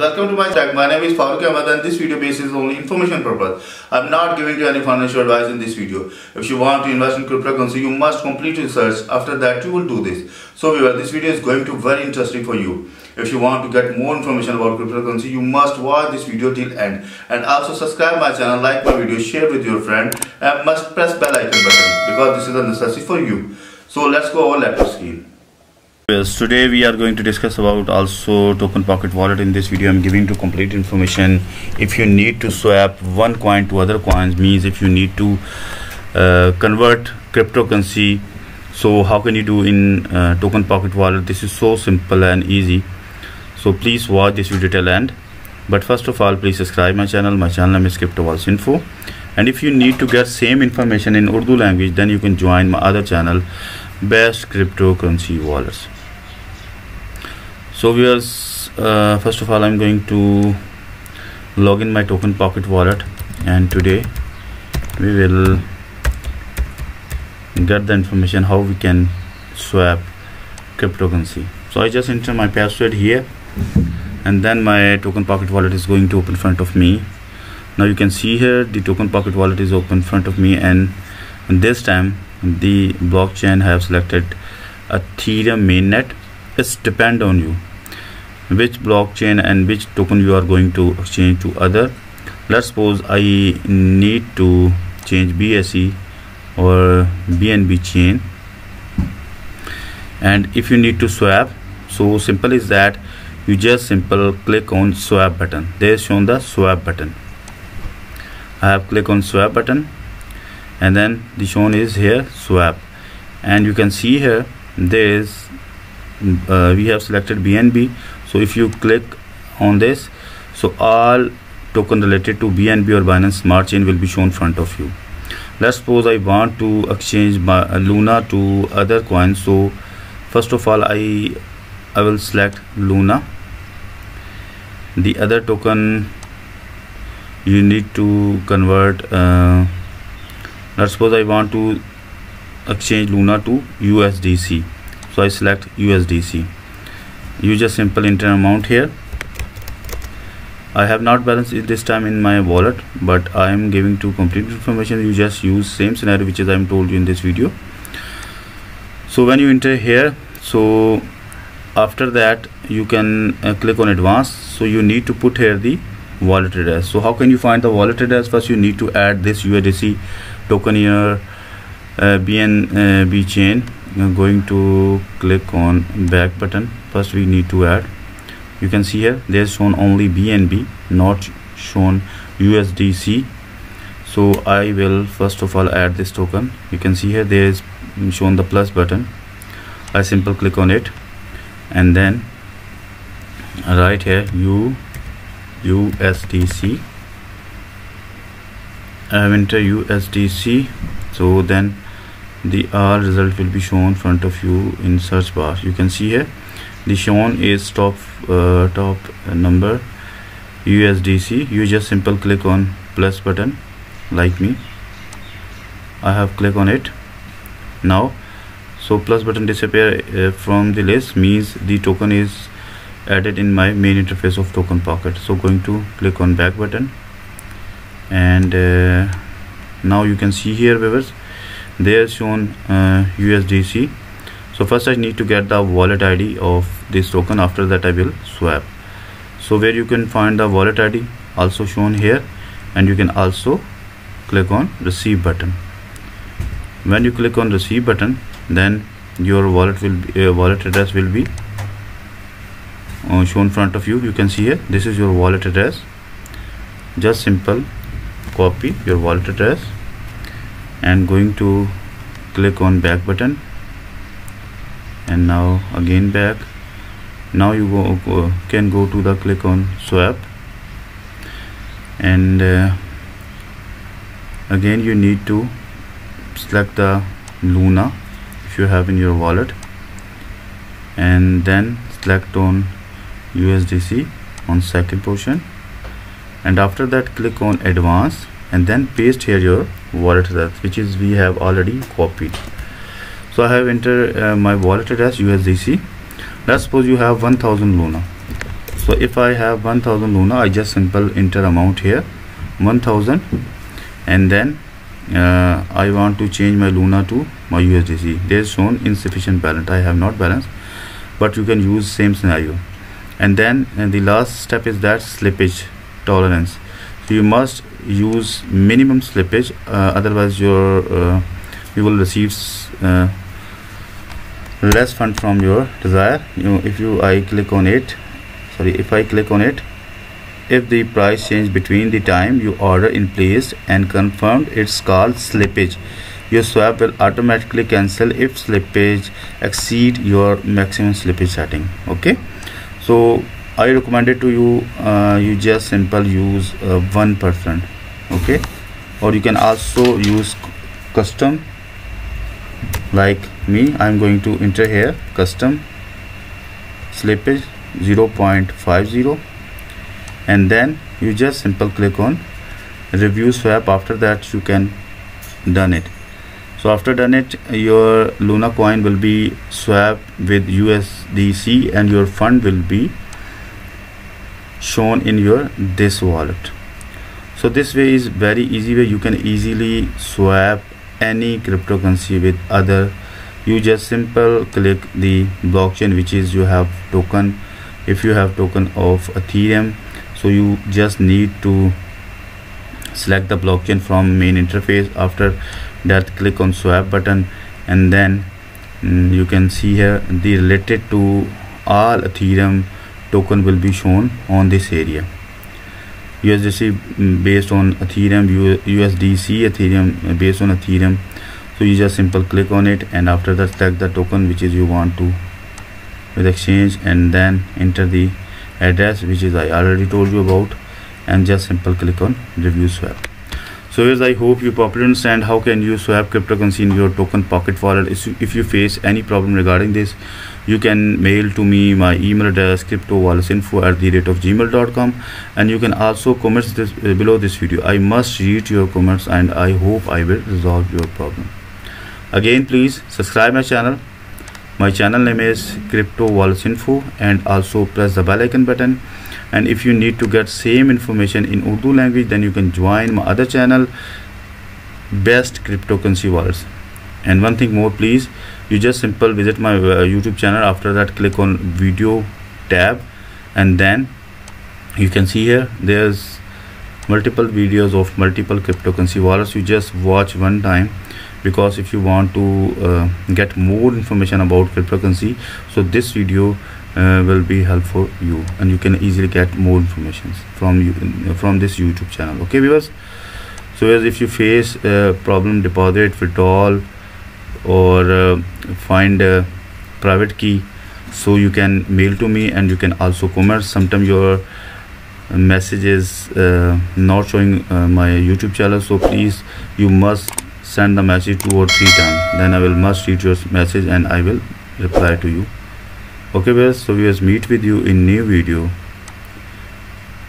welcome to my channel. My name is Farooq Ahmed and this video base is only information purpose. I'm not giving you any financial advice in this video. If you want to invest in cryptocurrency, you must complete research. After that, you will do this. So viewer, this video is going to very interesting for you. If you want to get more information about cryptocurrency, you must watch this video till end. And also subscribe my channel, like my video, share with your friend and must press bell icon button because this is a necessity for you. So let's go over laptop screen. Yes, today we are going to discuss about also token pocket wallet. In this video i'm giving to complete information. If you need to swap one coin to other coins means if you need to uh, convert cryptocurrency so how can you do in uh, token pocket wallet? This is so simple and easy. So please watch this video till end. But first of all please subscribe my channel. My channel name is cryptowallets info. And if you need to get same information in urdu language then you can join my other channel best cryptocurrency wallets so viewers uh, first of all i'm going to log in my token pocket wallet and today we will get the information how we can swap cryptocurrency. So i just enter my password here and then my token pocket wallet is going to open in front of me. Now you can see here the token pocket wallet is open in front of me and, this time the blockchain have selected ethereum mainnet. It's depend on you which blockchain and which token you are going to exchange to other. Let's suppose i need to change bsc or bnb chain. And if you need to swap so simple is that you just simple click on swap button. There is shown the swap button. I have click on swap button and then the shown is here swap. And you can see here there is uh, we have selected bnb so if you click on this so all token related to bnb or binance smart chain will be shown front of you. Let's suppose i want to exchange my uh, luna to other coins. So first of all i i will select luna. The other token you need to convert uh, let's suppose i want to exchange luna to usdc so i select usdc you just simple enter amount here. I have not balanced it this time in my wallet but I am giving to complete information. You just use same scenario which is I am told you in this video. So when you enter here so after that you can uh, click on advanced. So you need to put here the wallet address. So how can you find the wallet address? First you need to add this USDC token here uh, BNB uh, chain. I'm going to click on back button first we need to add you can see here there's shown only BNB not shown USDC so I will first of all add this token. You can see here there is shown the plus button. I simple click on it. And then right here U USDC I have enter USDC so then the R result will be shown front of you in search bar. You can see here the shown is top uh, top number. USDC you just simple click on plus button like me. I have click on it. Now so plus button disappear uh, from the list means the token is added in my main interface of token pocket. So going to click on back button. And uh, now you can see here viewers there shown uh, USDC so first I need to get the wallet ID of this token. After that I will swap. So where you can find the wallet ID also shown here. And you can also click on receive button. When you click on receive button then your wallet will be, uh, wallet address will be uh, shown front of you. You can see here this is your wallet address. Just simple copy your wallet address. And going to click on back button and now again back. Now you go, go can go to the click on swap. And uh, again you need to select the Luna if you have in your wallet. And then select on USDC on second portion. And after that click on advanced and then paste here your wallet address which is we have already copied so I have entered uh, my wallet address USDC let's suppose you have 1000 Luna. So if I have 1000 Luna I just simple enter amount here 1000 and then uh, I want to change my Luna to my USDC there is shown insufficient balance. I have not balance but you can use same scenario. And then and the last step is that slippage tolerance. So you must use minimum slippage uh, otherwise your uh, you will receive uh, less fund from your desire. You if you I click on it sorry if I click on it if the price change between the time you order in place and confirmed it's called slippage your swap will automatically cancel if slippage exceed your maximum slippage setting okay? So I recommend it to you uh, you just simple use uh, one percent okay? Or you can also use custom like me I'm going to enter here custom slippage 0.50 and then you just simple click on review swap. After that you can done it. So after done it your Luna coin will be swapped with USDC and your fund will be shown in your this wallet. So this way is very easy way. You can easily swap any cryptocurrency with other you just simple click the blockchain which is you have token. If you have token of ethereum so you just need to select the blockchain from main interface. After that click on swap button and then mm, you can see here the related to all ethereum token will be shown on this area USDC mm, based on Ethereum, USDC Ethereum uh, based on Ethereum. So you just simple click on it and after that select the token which is you want to with exchange and then enter the address which is I already told you about and just simple click on review swap. So as I hope you properly understand how can you swap cryptocurrency in your token pocket wallet. If you face any problem regarding this you can mail to me my email address cryptowalletsinfo at the rate of gmail.com and you can also comment this uh, below this video. I must read your comments and i hope i will resolve your problem. Again please subscribe my channel my channel name is crypto wallets info and also press the bell icon button. And if you need to get same information in urdu language then you can join my other channel best cryptocurrency wallets and one thing more please you just simple visit my uh, youtube channel. After that click on video tab. And then you can see here there's multiple videos of multiple cryptocurrency wallets you just watch one time because if you want to uh, get more information about cryptocurrency so this video uh, will be helpful you. And you can easily get more information from you from this youtube channel. Okay viewers? So as if you face a problem deposit withdrawal or uh, find a private key so you can mail to me and you can also comment sometimes your message is uh, not showing uh, my youtube channel so please you must send the message two or three times. Then i will must read your message and i will reply to you. Okay viewers so we will meet with you in new video.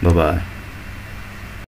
Bye bye